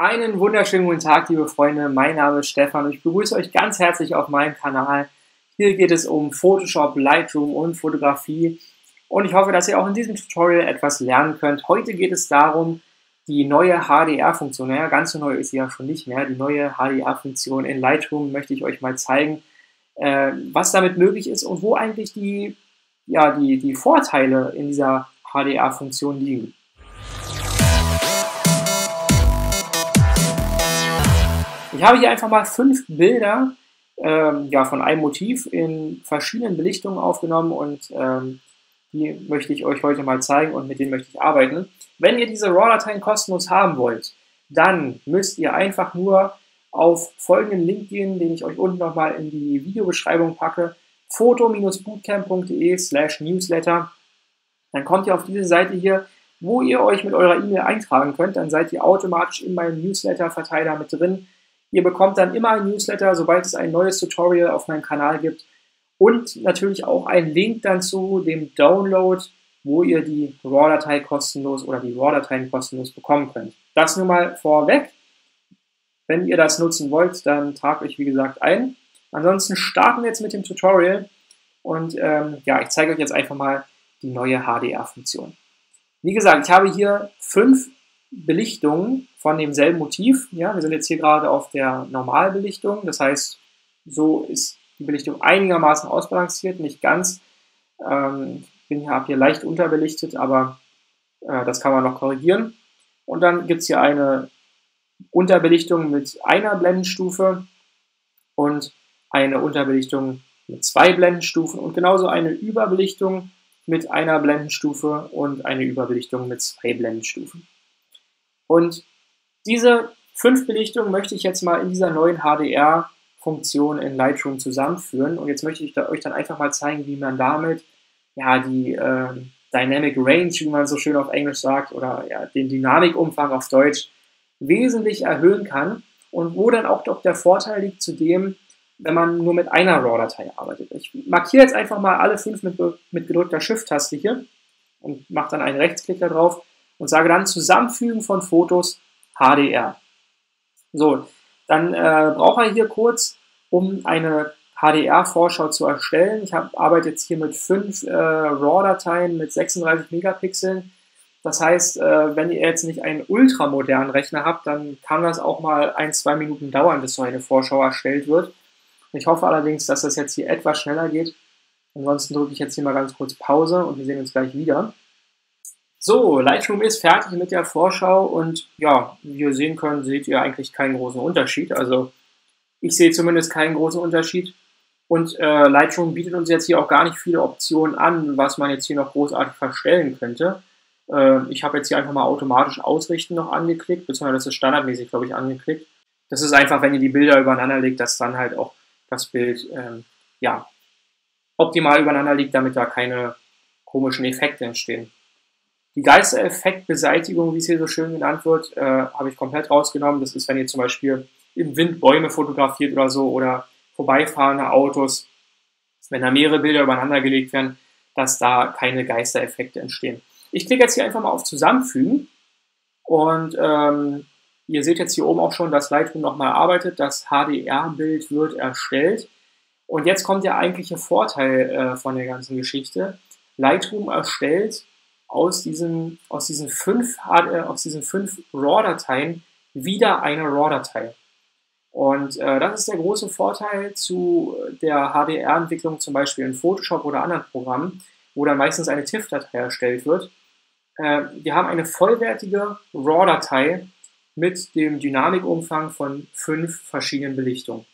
Einen wunderschönen guten Tag, liebe Freunde. Mein Name ist Stefan und ich begrüße euch ganz herzlich auf meinem Kanal. Hier geht es um Photoshop, Lightroom und Fotografie. Und ich hoffe, dass ihr auch in diesem Tutorial etwas lernen könnt. Heute geht es darum, die neue HDR-Funktion, naja, ganz so neu ist sie ja schon nicht mehr, die neue HDR-Funktion in Lightroom möchte ich euch mal zeigen, äh, was damit möglich ist und wo eigentlich die, ja, die, die Vorteile in dieser HDR-Funktion liegen. Ich habe hier einfach mal fünf Bilder ähm, ja, von einem Motiv in verschiedenen Belichtungen aufgenommen und ähm, die möchte ich euch heute mal zeigen und mit denen möchte ich arbeiten. Wenn ihr diese RAW-Dateien kostenlos haben wollt, dann müsst ihr einfach nur auf folgenden Link gehen, den ich euch unten nochmal in die Videobeschreibung packe, foto-bootcamp.de slash newsletter. Dann kommt ihr auf diese Seite hier, wo ihr euch mit eurer E-Mail eintragen könnt. Dann seid ihr automatisch in meinem Newsletter-Verteiler mit drin. Ihr bekommt dann immer ein Newsletter, sobald es ein neues Tutorial auf meinem Kanal gibt. Und natürlich auch einen Link dann zu dem Download, wo ihr die RAW-Datei kostenlos oder die RAW-Dateien kostenlos bekommen könnt. Das nur mal vorweg. Wenn ihr das nutzen wollt, dann tragt euch wie gesagt ein. Ansonsten starten wir jetzt mit dem Tutorial und ähm, ja, ich zeige euch jetzt einfach mal die neue HDR-Funktion. Wie gesagt, ich habe hier fünf Belichtungen von demselben Motiv. Ja, wir sind jetzt hier gerade auf der Normalbelichtung. Das heißt, so ist die Belichtung einigermaßen ausbalanciert, nicht ganz. Ähm, ich bin hier, hier leicht unterbelichtet, aber äh, das kann man noch korrigieren. Und dann gibt es hier eine Unterbelichtung mit einer Blendenstufe und eine Unterbelichtung mit zwei Blendenstufen und genauso eine Überbelichtung mit einer Blendenstufe und eine Überbelichtung mit zwei Blendenstufen. Und diese fünf Belichtungen möchte ich jetzt mal in dieser neuen HDR-Funktion in Lightroom zusammenführen. Und jetzt möchte ich euch dann einfach mal zeigen, wie man damit ja, die äh, Dynamic Range, wie man so schön auf Englisch sagt, oder ja, den Dynamikumfang auf Deutsch wesentlich erhöhen kann und wo dann auch doch der Vorteil liegt zu dem, wenn man nur mit einer RAW-Datei arbeitet. Ich markiere jetzt einfach mal alle fünf mit, mit gedrückter Shift-Taste hier und mache dann einen Rechtsklick da drauf und sage dann Zusammenfügen von Fotos HDR. So, dann äh, braucht er hier kurz, um eine HDR-Vorschau zu erstellen. Ich hab, arbeite jetzt hier mit fünf äh, RAW-Dateien mit 36 Megapixeln. Das heißt, äh, wenn ihr jetzt nicht einen ultramodernen Rechner habt, dann kann das auch mal ein, zwei Minuten dauern, bis so eine Vorschau erstellt wird. Ich hoffe allerdings, dass das jetzt hier etwas schneller geht. Ansonsten drücke ich jetzt hier mal ganz kurz Pause und wir sehen uns gleich wieder. So, Lightroom ist fertig mit der Vorschau und ja, wie ihr sehen könnt, seht ihr eigentlich keinen großen Unterschied. Also ich sehe zumindest keinen großen Unterschied. Und äh, Lightroom bietet uns jetzt hier auch gar nicht viele Optionen an, was man jetzt hier noch großartig verstellen könnte. Äh, ich habe jetzt hier einfach mal automatisch Ausrichten noch angeklickt, beziehungsweise das ist standardmäßig, glaube ich, angeklickt. Das ist einfach, wenn ihr die Bilder übereinander legt, dass dann halt auch das Bild ähm, ja, optimal übereinander liegt, damit da keine komischen Effekte entstehen. Die Geistereffektbeseitigung, wie es hier so schön genannt wird, äh, habe ich komplett rausgenommen. Das ist, wenn ihr zum Beispiel im Wind Bäume fotografiert oder so oder vorbeifahrende Autos, wenn da mehrere Bilder übereinander gelegt werden, dass da keine Geistereffekte entstehen. Ich klicke jetzt hier einfach mal auf Zusammenfügen und ähm, ihr seht jetzt hier oben auch schon, dass Lightroom nochmal arbeitet. Das HDR-Bild wird erstellt. Und jetzt kommt der eigentliche Vorteil äh, von der ganzen Geschichte. Lightroom erstellt aus diesen, aus diesen fünf, äh, aus diesen fünf RAW-Dateien wieder eine RAW-Datei. Und äh, das ist der große Vorteil zu der HDR-Entwicklung zum Beispiel in Photoshop oder anderen Programmen, wo dann meistens eine TIFF-Datei erstellt wird. Äh, wir haben eine vollwertige RAW-Datei mit dem Dynamikumfang von fünf verschiedenen Belichtungen.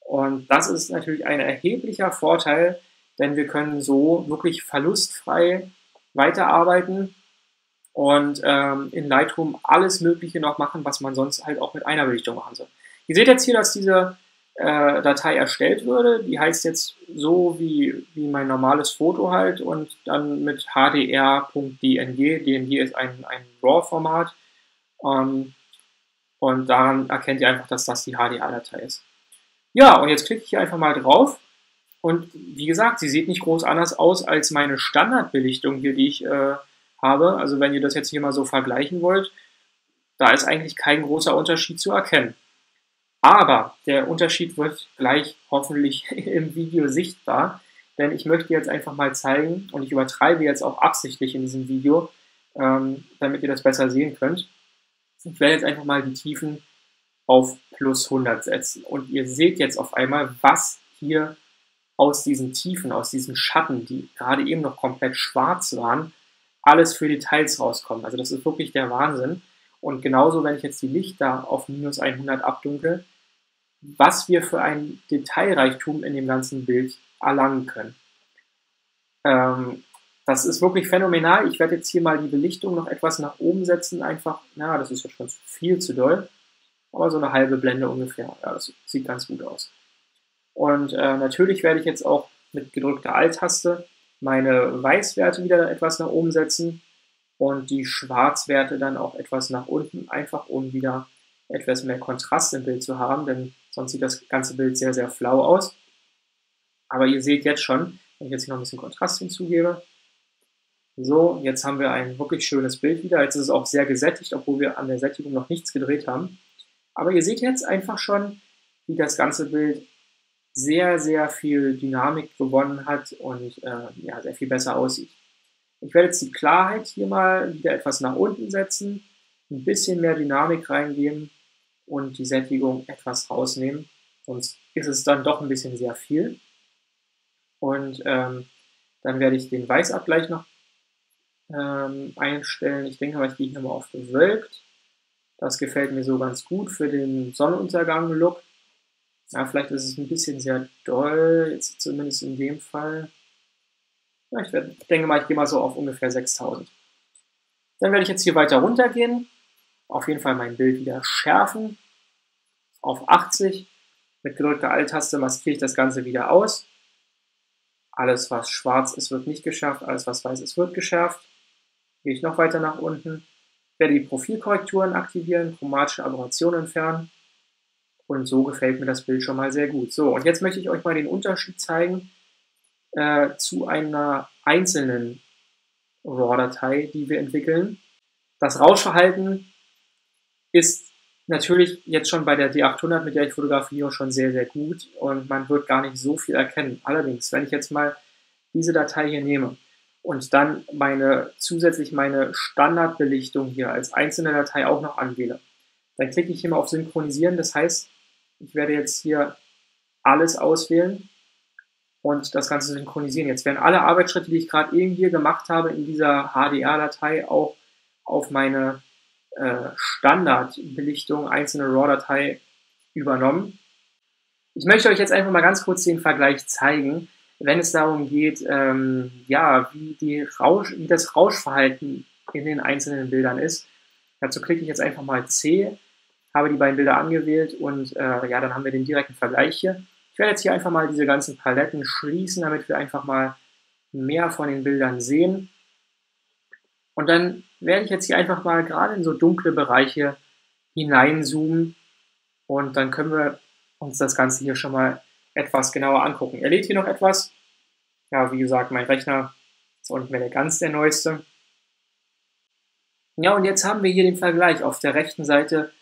Und das ist natürlich ein erheblicher Vorteil, denn wir können so wirklich verlustfrei weiterarbeiten und ähm, in Lightroom alles Mögliche noch machen, was man sonst halt auch mit einer Belichtung machen soll. Ihr seht jetzt hier, dass diese äh, Datei erstellt würde. Die heißt jetzt so wie, wie mein normales Foto halt und dann mit hdr.dng. DNG ist ein, ein RAW-Format. Ähm, und daran erkennt ihr einfach, dass das die HDR-Datei ist. Ja, und jetzt klicke ich hier einfach mal drauf. Und wie gesagt, sie sieht nicht groß anders aus als meine Standardbelichtung hier, die ich äh, habe. Also wenn ihr das jetzt hier mal so vergleichen wollt, da ist eigentlich kein großer Unterschied zu erkennen. Aber der Unterschied wird gleich hoffentlich im Video sichtbar, denn ich möchte jetzt einfach mal zeigen, und ich übertreibe jetzt auch absichtlich in diesem Video, ähm, damit ihr das besser sehen könnt. Ich werde jetzt einfach mal die Tiefen auf plus 100 setzen. Und ihr seht jetzt auf einmal, was hier aus diesen Tiefen, aus diesen Schatten, die gerade eben noch komplett schwarz waren, alles für Details rauskommen. Also das ist wirklich der Wahnsinn. Und genauso, wenn ich jetzt die Lichter auf minus 100 abdunkel, was wir für ein Detailreichtum in dem ganzen Bild erlangen können. Ähm, das ist wirklich phänomenal. Ich werde jetzt hier mal die Belichtung noch etwas nach oben setzen. Einfach, na, das ist ja schon viel zu doll. Aber so eine halbe Blende ungefähr. Ja, das sieht ganz gut aus. Und äh, natürlich werde ich jetzt auch mit gedrückter Alt-Taste meine Weißwerte wieder etwas nach oben setzen und die Schwarzwerte dann auch etwas nach unten, einfach um wieder etwas mehr Kontrast im Bild zu haben, denn sonst sieht das ganze Bild sehr, sehr flau aus. Aber ihr seht jetzt schon, wenn ich jetzt hier noch ein bisschen Kontrast hinzugebe, so, jetzt haben wir ein wirklich schönes Bild wieder. Jetzt ist es auch sehr gesättigt, obwohl wir an der Sättigung noch nichts gedreht haben. Aber ihr seht jetzt einfach schon, wie das ganze Bild sehr, sehr viel Dynamik gewonnen hat und äh, ja, sehr viel besser aussieht. Ich werde jetzt die Klarheit hier mal wieder etwas nach unten setzen, ein bisschen mehr Dynamik reingeben und die Sättigung etwas rausnehmen. Sonst ist es dann doch ein bisschen sehr viel. Und ähm, dann werde ich den Weißabgleich noch ähm, einstellen. Ich denke mal, ich gehe nochmal auf bewölkt. Das gefällt mir so ganz gut für den Sonnenuntergang-Look. Ja, vielleicht ist es ein bisschen sehr doll, jetzt zumindest in dem Fall. Ja, ich, denke mal, ich gehe mal so auf ungefähr 6000. Dann werde ich jetzt hier weiter runtergehen. Auf jeden Fall mein Bild wieder schärfen. Auf 80. Mit gedrückter Alt-Taste maskiere ich das Ganze wieder aus. Alles, was schwarz ist, wird nicht geschärft. Alles, was weiß ist, wird geschärft. Gehe ich noch weiter nach unten. Werde die Profilkorrekturen aktivieren, chromatische Aberrationen entfernen. Und so gefällt mir das Bild schon mal sehr gut. So, und jetzt möchte ich euch mal den Unterschied zeigen äh, zu einer einzelnen RAW-Datei, die wir entwickeln. Das Rauschverhalten ist natürlich jetzt schon bei der D800, mit der ich fotografiere, schon sehr, sehr gut und man wird gar nicht so viel erkennen. Allerdings, wenn ich jetzt mal diese Datei hier nehme und dann meine zusätzlich meine Standardbelichtung hier als einzelne Datei auch noch anwähle, dann klicke ich hier mal auf Synchronisieren. Das heißt, ich werde jetzt hier alles auswählen und das Ganze synchronisieren. Jetzt werden alle Arbeitsschritte, die ich gerade eben hier gemacht habe, in dieser HDR-Datei auch auf meine äh, Standardbelichtung, einzelne RAW-Datei übernommen. Ich möchte euch jetzt einfach mal ganz kurz den Vergleich zeigen, wenn es darum geht, ähm, ja, wie, die Rausch, wie das Rauschverhalten in den einzelnen Bildern ist. Dazu klicke ich jetzt einfach mal C, habe die beiden Bilder angewählt und äh, ja, dann haben wir den direkten Vergleich hier. Ich werde jetzt hier einfach mal diese ganzen Paletten schließen, damit wir einfach mal mehr von den Bildern sehen. Und dann werde ich jetzt hier einfach mal gerade in so dunkle Bereiche hineinzoomen und dann können wir uns das Ganze hier schon mal etwas genauer angucken. Er lädt hier noch etwas. Ja, wie gesagt, mein Rechner ist auch nicht der ganz der neueste. Ja, und jetzt haben wir hier den Vergleich. Auf der rechten Seite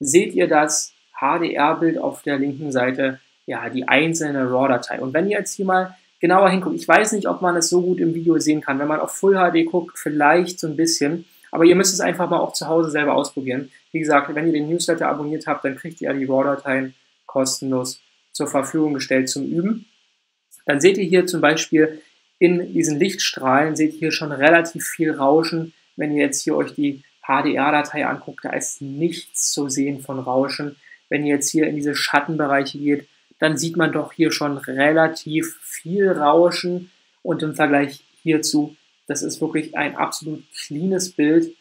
seht ihr das HDR-Bild, auf der linken Seite ja die einzelne RAW-Datei. Und wenn ihr jetzt hier mal genauer hinguckt. Ich weiß nicht, ob man es so gut im Video sehen kann. Wenn man auf Full HD guckt, vielleicht so ein bisschen. Aber ihr müsst es einfach mal auch zu Hause selber ausprobieren. Wie gesagt, wenn ihr den Newsletter abonniert habt, dann kriegt ihr die RAW-Dateien kostenlos zur Verfügung gestellt zum Üben. Dann seht ihr hier zum Beispiel in diesen Lichtstrahlen, seht ihr hier schon relativ viel Rauschen. Wenn ihr jetzt hier euch die HDR-Datei anguckt, da ist nichts zu sehen von Rauschen. Wenn ihr jetzt hier in diese Schattenbereiche geht, dann sieht man doch hier schon relativ viel Rauschen und im Vergleich hierzu, das ist wirklich ein absolut cleanes Bild.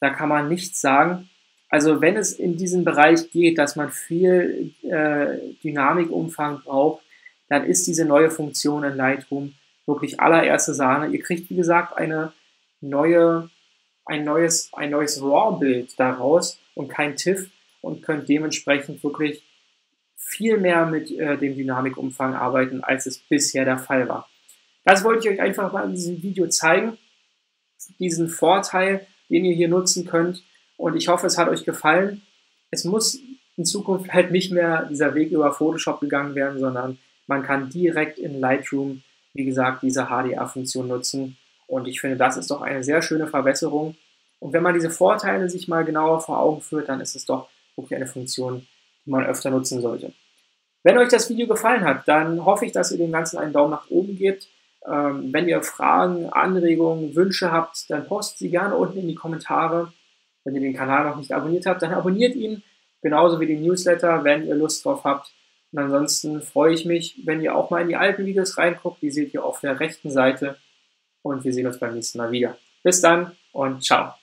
Da kann man nichts sagen. Also wenn es in diesen Bereich geht, dass man viel äh, Dynamikumfang braucht, dann ist diese neue Funktion in Lightroom wirklich allererste Sahne. Ihr kriegt, wie gesagt, eine neue, ein neues, ein neues RAW-Bild daraus und kein TIFF und könnt dementsprechend wirklich viel mehr mit äh, dem Dynamikumfang arbeiten, als es bisher der Fall war. Das wollte ich euch einfach mal in diesem Video zeigen, diesen Vorteil, den ihr hier nutzen könnt. und ich hoffe, es hat euch gefallen. Es muss in Zukunft halt nicht mehr dieser Weg über Photoshop gegangen werden, sondern man kann direkt in Lightroom, wie gesagt, diese HDR-Funktion nutzen. Und ich finde, das ist doch eine sehr schöne Verbesserung. Und wenn man diese Vorteile sich mal genauer vor Augen führt, dann ist es doch wirklich eine Funktion, die man öfter nutzen sollte. Wenn euch das Video gefallen hat, dann hoffe ich, dass ihr dem Ganzen einen Daumen nach oben gebt. Ähm, wenn ihr Fragen, Anregungen, Wünsche habt, dann postet sie gerne unten in die Kommentare. Wenn ihr den Kanal noch nicht abonniert habt, dann abonniert ihn, genauso wie den Newsletter, wenn ihr Lust drauf habt. Und ansonsten freue ich mich, wenn ihr auch mal in die alten Videos reinguckt. Die seht ihr auf der rechten Seite. Und wir sehen uns beim nächsten Mal wieder. Bis dann und ciao.